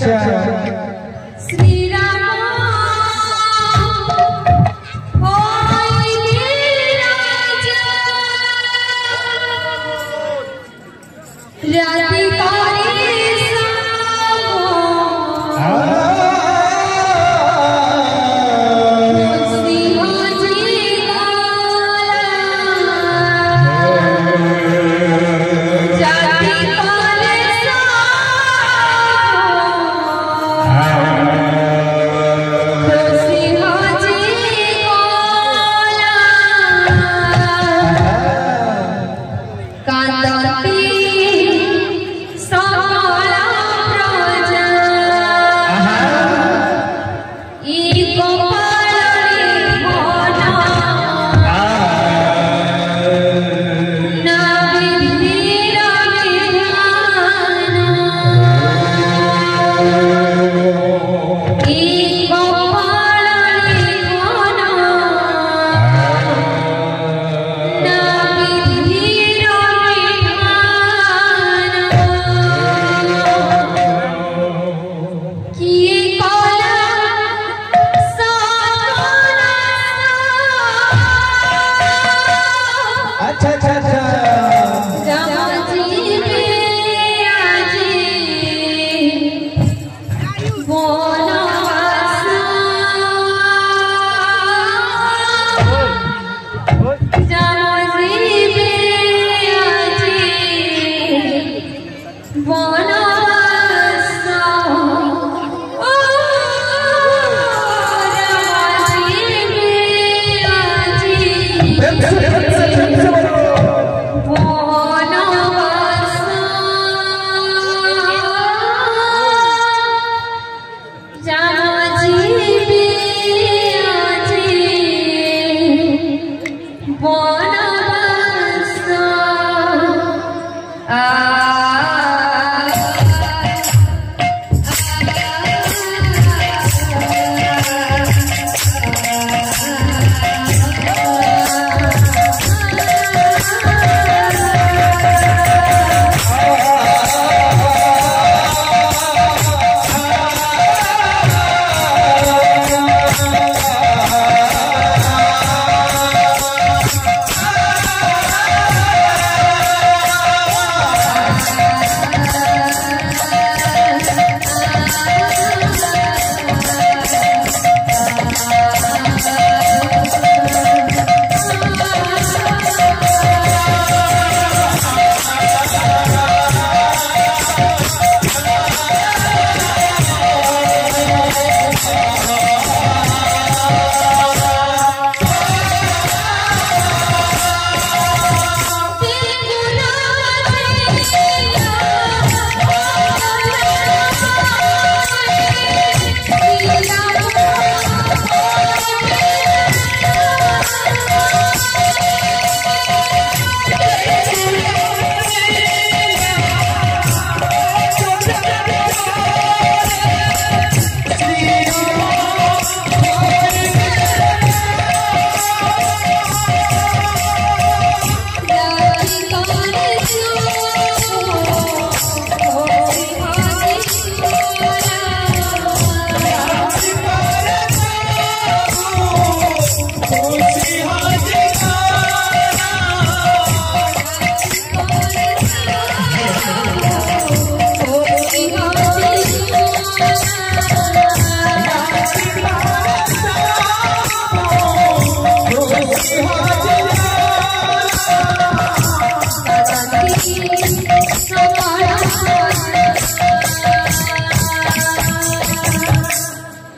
action. Thank you.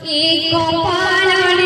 एक पालन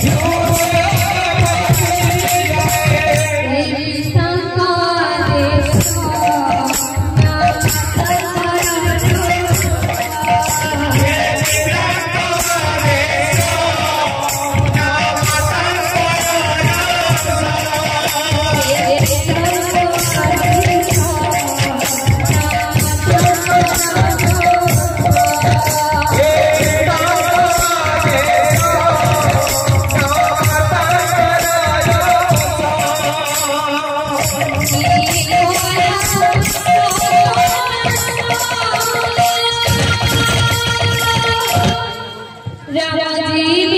It's 两两